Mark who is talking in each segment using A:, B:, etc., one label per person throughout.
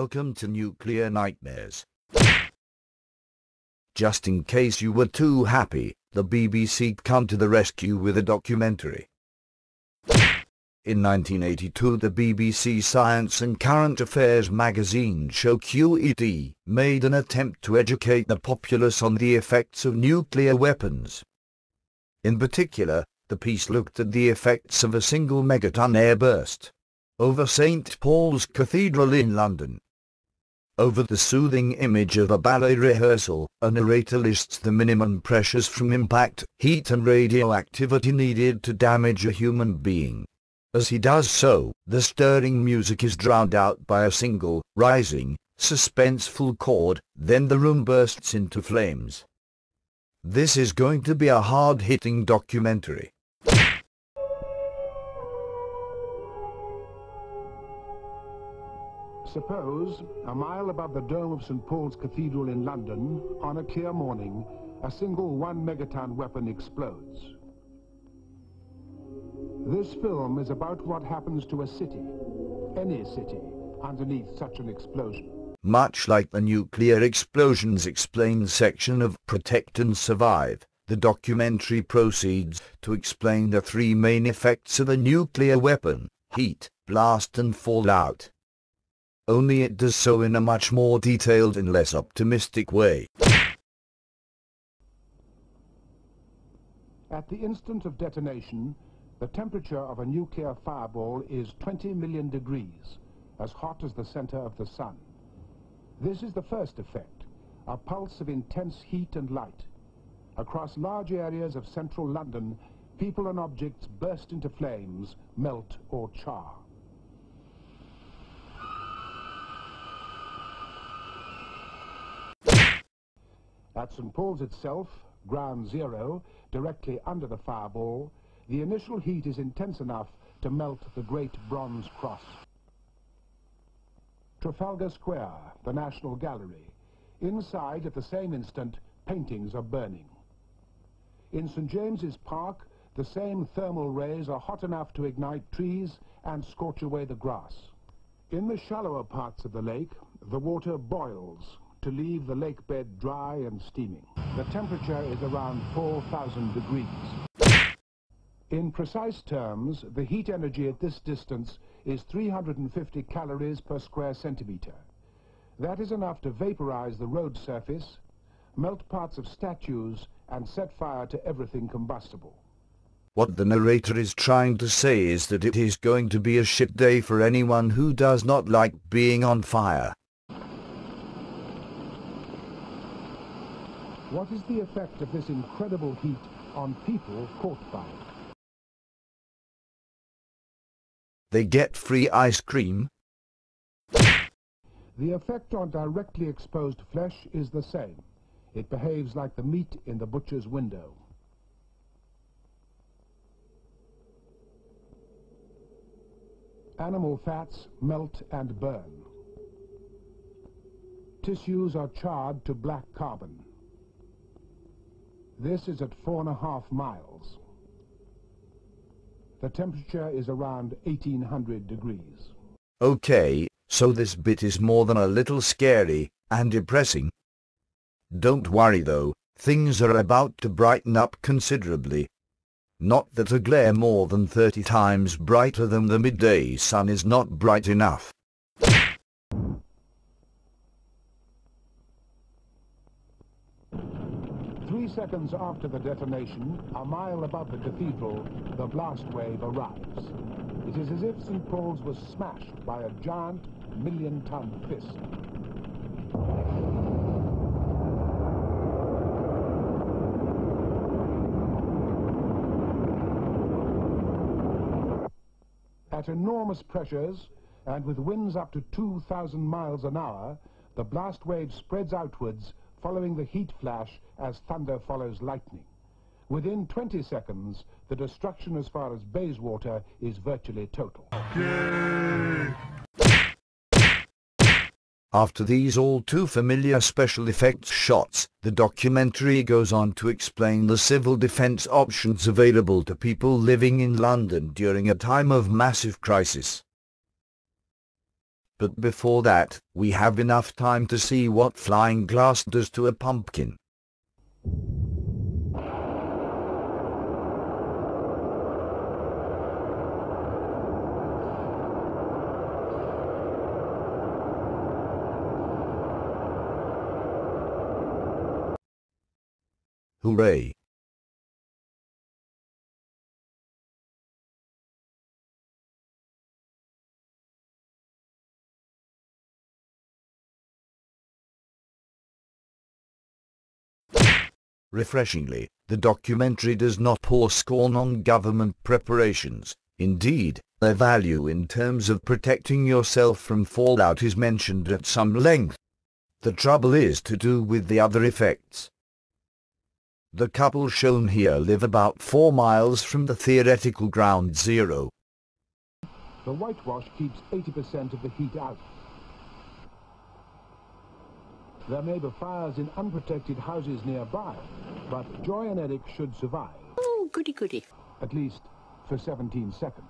A: Welcome to Nuclear Nightmares. Just in case you were too happy, the BBC come to the rescue with a documentary. In 1982 the BBC Science and Current Affairs magazine show QED made an attempt to educate the populace on the effects of nuclear weapons. In particular, the piece looked at the effects of a single megaton airburst over St. Paul's Cathedral in London. Over the soothing image of a ballet rehearsal, a narrator lists the minimum pressures from impact, heat and radioactivity needed to damage a human being. As he does so, the stirring music is drowned out by a single, rising, suspenseful chord, then the room bursts into flames. This is going to be a hard-hitting documentary.
B: Suppose, a mile above the dome of St. Paul's Cathedral in London, on a clear morning, a single one megaton weapon explodes. This film is about what happens to a city, any city, underneath such an explosion.
A: Much like the nuclear explosions explained section of Protect and Survive, the documentary proceeds to explain the three main effects of a nuclear weapon, heat, blast and fallout only it does so in a much more detailed and less optimistic way.
B: At the instant of detonation, the temperature of a nuclear fireball is 20 million degrees, as hot as the center of the sun. This is the first effect, a pulse of intense heat and light. Across large areas of central London, people and objects burst into flames, melt or char. At St. Paul's itself, ground zero, directly under the fireball, the initial heat is intense enough to melt the great bronze cross. Trafalgar Square, the National Gallery. Inside, at the same instant, paintings are burning. In St. James's Park, the same thermal rays are hot enough to ignite trees and scorch away the grass. In the shallower parts of the lake, the water boils, to leave the lake bed dry and steaming. The temperature is around 4,000 degrees. In precise terms, the heat energy at this distance is 350 calories per square centimeter. That is enough to vaporize the road surface, melt parts of statues, and set fire to everything combustible.
A: What the narrator is trying to say is that it is going to be a shit day for anyone who does not like being on fire.
B: What is the effect of this incredible heat on people caught by it?
A: They get free ice cream.
B: The effect on directly exposed flesh is the same. It behaves like the meat in the butcher's window. Animal fats melt and burn. Tissues are charred to black carbon. This is at four and a half miles. The temperature is around 1800 degrees.
A: Okay, so this bit is more than a little scary and depressing. Don't worry though, things are about to brighten up considerably. Not that a glare more than 30 times brighter than the midday sun is not bright enough.
B: Seconds after the detonation, a mile above the cathedral, the blast wave arrives. It is as if St. Paul's was smashed by a giant million-ton fist. At enormous pressures, and with winds up to 2,000 miles an hour, the blast wave spreads outwards following the heat flash as thunder follows lightning. Within 20 seconds, the destruction as far as Bayswater is virtually total.
A: After these all too familiar special effects shots, the documentary goes on to explain the civil defense options available to people living in London during a time of massive crisis. But before that, we have enough time to see what flying glass does to a pumpkin. Hooray! Refreshingly, the documentary does not pour scorn on government preparations. Indeed, their value in terms of protecting yourself from fallout is mentioned at some length. The trouble is to do with the other effects. The couple shown here live about four miles from the theoretical ground zero.
B: The whitewash keeps 80% of the heat out. There may be fires in unprotected houses nearby, but Joy and Eric should survive,
C: Oh, goody goody.
B: at least for 17 seconds.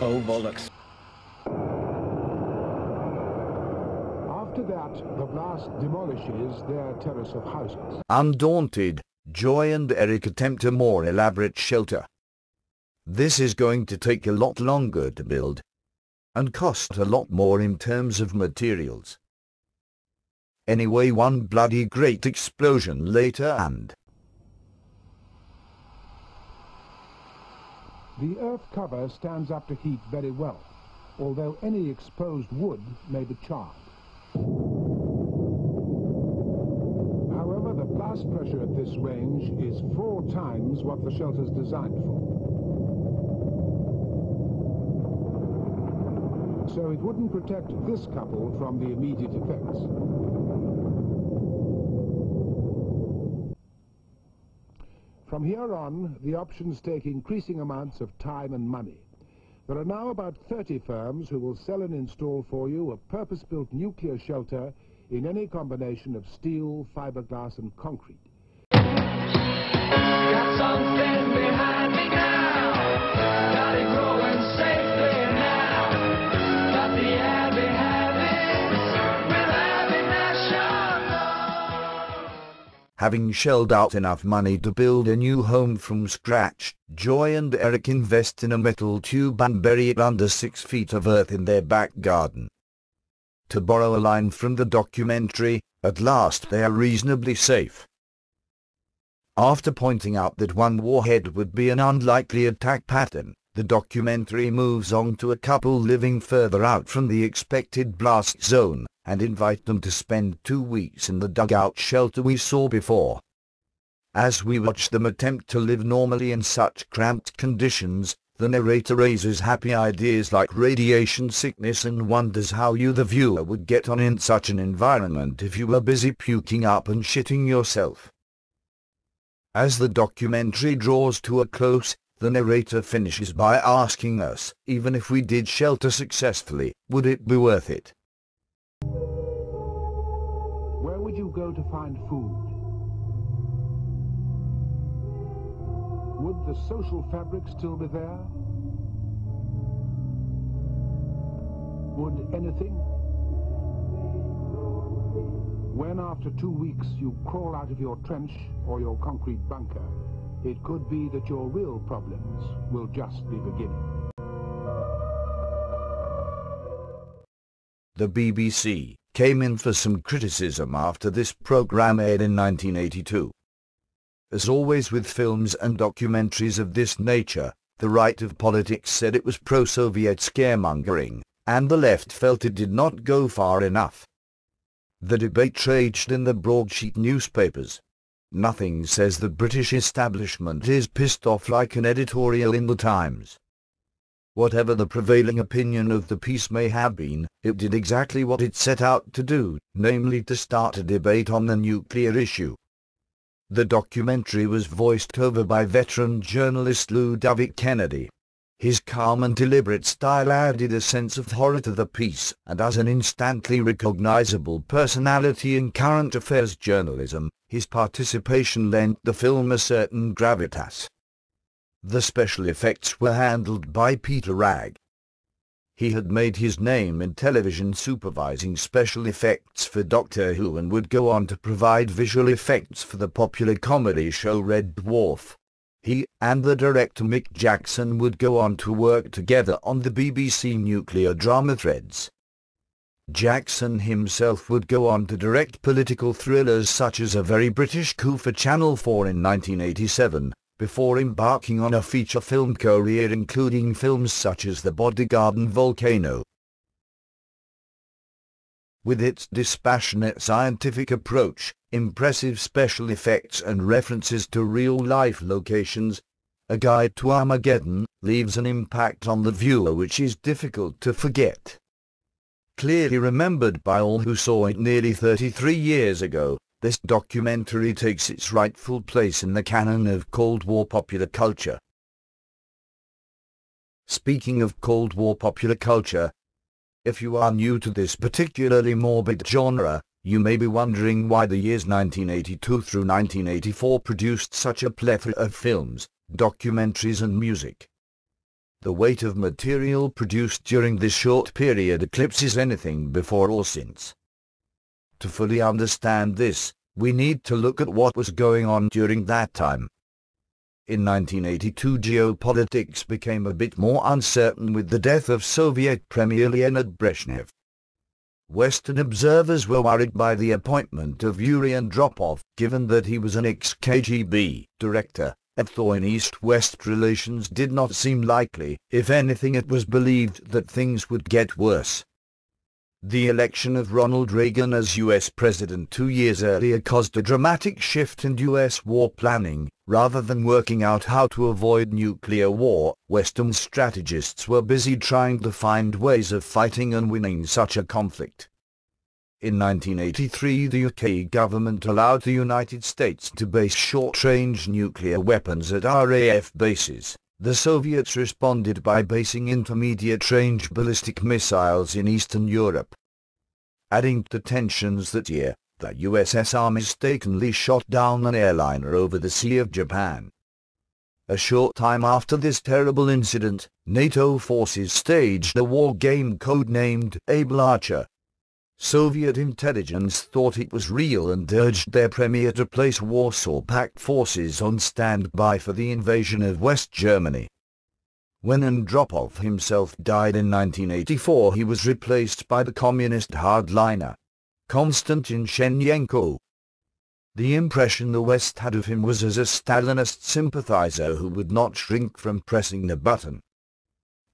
D: Oh, bollocks.
B: After that, the blast demolishes their terrace of houses.
A: Undaunted, Joy and Eric attempt a more elaborate shelter. This is going to take a lot longer to build, and cost a lot more in terms of materials. Anyway one bloody great explosion later and
B: The earth cover stands up to heat very well, although any exposed wood may be charred. However, the blast pressure at this range is four times what the shelter's designed for. So it wouldn't protect this couple from the immediate effects. From here on, the options take increasing amounts of time and money. There are now about 30 firms who will sell and install for you a purpose-built nuclear shelter in any combination of steel, fiberglass and concrete.
A: Having shelled out enough money to build a new home from scratch, Joy and Eric invest in a metal tube and bury it under six feet of earth in their back garden. To borrow a line from the documentary, at last they are reasonably safe. After pointing out that one warhead would be an unlikely attack pattern, the documentary moves on to a couple living further out from the expected blast zone, and invite them to spend two weeks in the dugout shelter we saw before. As we watch them attempt to live normally in such cramped conditions, the narrator raises happy ideas like radiation sickness and wonders how you the viewer would get on in such an environment if you were busy puking up and shitting yourself. As the documentary draws to a close, the narrator finishes by asking us, even if we did shelter successfully, would it be worth it?
B: Would you go to find food? Would the social fabric still be there? Would anything? When after two weeks you crawl out of your trench or your concrete bunker, it could be that your real problems will just be beginning.
A: The BBC came in for some criticism after this program aired in 1982. As always with films and documentaries of this nature, the right of politics said it was pro-Soviet scaremongering, and the left felt it did not go far enough. The debate raged in the broadsheet newspapers. Nothing says the British establishment is pissed off like an editorial in the Times. Whatever the prevailing opinion of the piece may have been, it did exactly what it set out to do, namely to start a debate on the nuclear issue. The documentary was voiced over by veteran journalist Ludovic Kennedy. His calm and deliberate style added a sense of horror to the piece, and as an instantly recognizable personality in current affairs journalism, his participation lent the film a certain gravitas. The special effects were handled by Peter Wragg. He had made his name in television supervising special effects for Doctor Who and would go on to provide visual effects for the popular comedy show Red Dwarf. He and the director Mick Jackson would go on to work together on the BBC nuclear drama Threads. Jackson himself would go on to direct political thrillers such as A Very British Coup for Channel 4 in 1987, before embarking on a feature film career including films such as The Bodyguard and Volcano. With its dispassionate scientific approach, impressive special effects and references to real-life locations, A Guide to Armageddon leaves an impact on the viewer which is difficult to forget. Clearly remembered by all who saw it nearly 33 years ago, this documentary takes its rightful place in the canon of Cold War popular culture. Speaking of Cold War popular culture, if you are new to this particularly morbid genre, you may be wondering why the years 1982 through 1984 produced such a plethora of films, documentaries and music. The weight of material produced during this short period eclipses anything before or since. To fully understand this, we need to look at what was going on during that time. In 1982 geopolitics became a bit more uncertain with the death of Soviet Premier Leonid Brezhnev. Western observers were worried by the appointment of Yuri Andropov, given that he was an ex-KGB director, and though in East-West relations did not seem likely, if anything it was believed that things would get worse. The election of Ronald Reagan as U.S. President two years earlier caused a dramatic shift in U.S. war planning. Rather than working out how to avoid nuclear war, Western strategists were busy trying to find ways of fighting and winning such a conflict. In 1983 the UK government allowed the United States to base short-range nuclear weapons at RAF bases. The Soviets responded by basing intermediate-range ballistic missiles in Eastern Europe. Adding to tensions that year, the USSR mistakenly shot down an airliner over the Sea of Japan. A short time after this terrible incident, NATO forces staged a war game codenamed Able Archer. Soviet intelligence thought it was real and urged their premier to place Warsaw Pact forces on standby for the invasion of West Germany. When Andropov himself died in 1984 he was replaced by the communist hardliner, Konstantin Chernenko. The impression the West had of him was as a Stalinist sympathizer who would not shrink from pressing the button.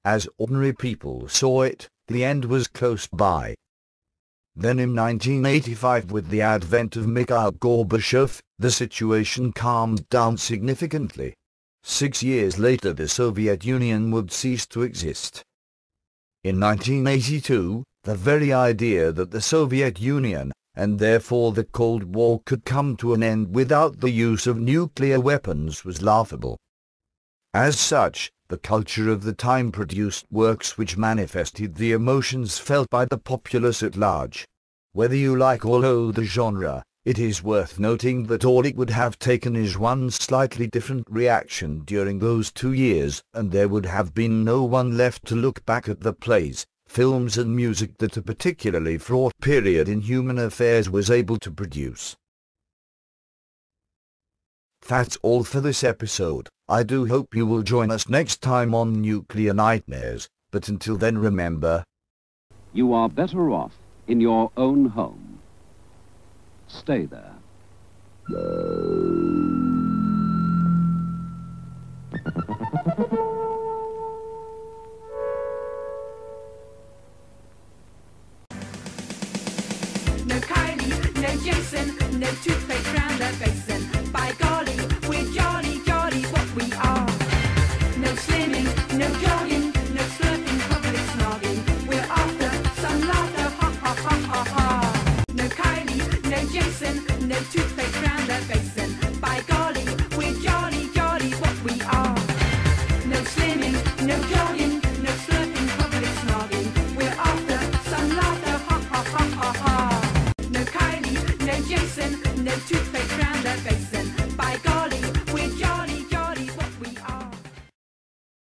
A: As ordinary people saw it, the end was close by. Then in 1985 with the advent of Mikhail Gorbachev, the situation calmed down significantly. Six years later the Soviet Union would cease to exist. In 1982, the very idea that the Soviet Union, and therefore the Cold War could come to an end without the use of nuclear weapons was laughable. As such, the culture of the time produced works which manifested the emotions felt by the populace at large. Whether you like or loathe the genre, it is worth noting that all it would have taken is one slightly different reaction during those two years, and there would have been no one left to look back at the plays, films and music that a particularly fraught period in human affairs was able to produce. That's all for this episode. I do hope you will join us next time on Nuclear Nightmares, but until then remember,
C: You are better off in your own home. Stay there.
D: No Kylie, no Jason, no toothpaste round their faces we are. No slimming, no jogging.